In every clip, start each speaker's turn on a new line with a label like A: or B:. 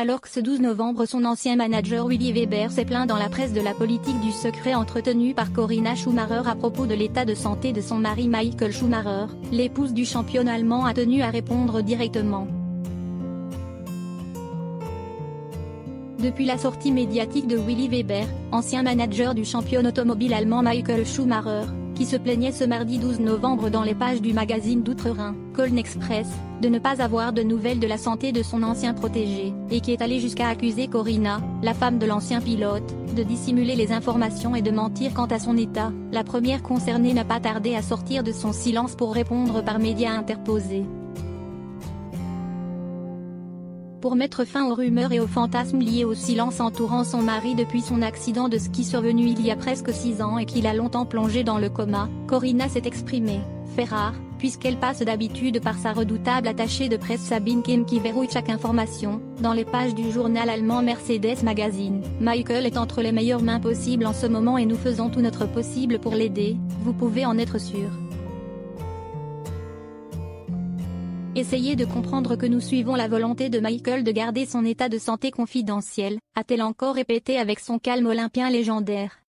A: Alors que ce 12 novembre son ancien manager Willy Weber s'est plaint dans la presse de la politique du secret entretenue par Corinna Schumacher à propos de l'état de santé de son mari Michael Schumacher, l'épouse du champion allemand a tenu à répondre directement. Depuis la sortie médiatique de Willy Weber, ancien manager du champion automobile allemand Michael Schumacher, qui se plaignait ce mardi 12 novembre dans les pages du magazine d'Outre-Rhin, Colne Express, de ne pas avoir de nouvelles de la santé de son ancien protégé, et qui est allé jusqu'à accuser Corinna, la femme de l'ancien pilote, de dissimuler les informations et de mentir quant à son état, la première concernée n'a pas tardé à sortir de son silence pour répondre par médias interposés. Pour mettre fin aux rumeurs et aux fantasmes liés au silence entourant son mari depuis son accident de ski survenu il y a presque six ans et qu'il a longtemps plongé dans le coma, Corinna s'est exprimée, fait rare, puisqu'elle passe d'habitude par sa redoutable attachée de presse Sabine Kim qui verrouille chaque information, dans les pages du journal allemand Mercedes Magazine. Michael est entre les meilleures mains possibles en ce moment et nous faisons tout notre possible pour l'aider, vous pouvez en être sûr. Essayez de comprendre que nous suivons la volonté de Michael de garder son état de santé confidentiel, a-t-elle encore répété avec son calme olympien légendaire.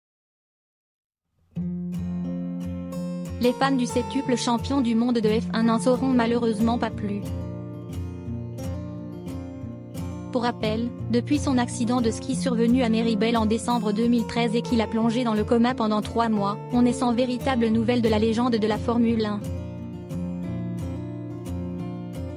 A: Les fans du septuple champion du monde de F1 n'en sauront malheureusement pas plus. Pour rappel, depuis son accident de ski survenu à Meribel en décembre 2013 et qu'il a plongé dans le coma pendant trois mois, on est sans véritable nouvelle de la légende de la Formule 1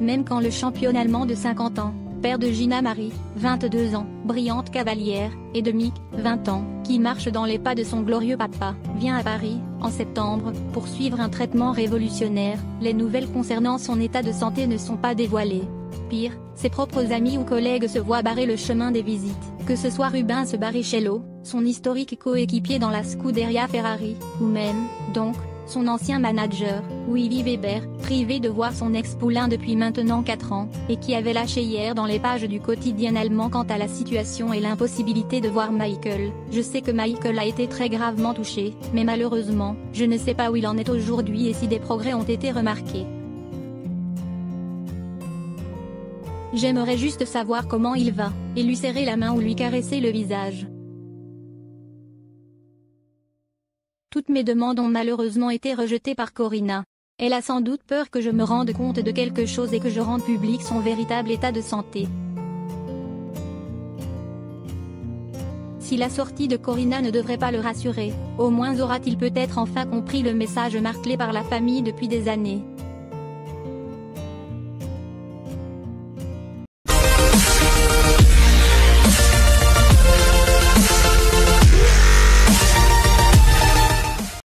A: même quand le champion allemand de 50 ans, père de Gina Marie, 22 ans, brillante cavalière, et de Mick, 20 ans, qui marche dans les pas de son glorieux papa, vient à Paris, en septembre, pour suivre un traitement révolutionnaire, les nouvelles concernant son état de santé ne sont pas dévoilées. Pire, ses propres amis ou collègues se voient barrer le chemin des visites, que ce soit Rubens Barrichello, son historique coéquipier dans la Scuderia Ferrari, ou même, donc, son ancien manager, Willy Weber, privé de voir son ex-poulain depuis maintenant 4 ans, et qui avait lâché hier dans les pages du quotidien allemand quant à la situation et l'impossibilité de voir Michael. Je sais que Michael a été très gravement touché, mais malheureusement, je ne sais pas où il en est aujourd'hui et si des progrès ont été remarqués. J'aimerais juste savoir comment il va, et lui serrer la main ou lui caresser le visage. Toutes mes demandes ont malheureusement été rejetées par Corinna. Elle a sans doute peur que je me rende compte de quelque chose et que je rende public son véritable état de santé. Si la sortie de Corinna ne devrait pas le rassurer, au moins aura-t-il peut-être enfin compris le message martelé par la famille depuis des années.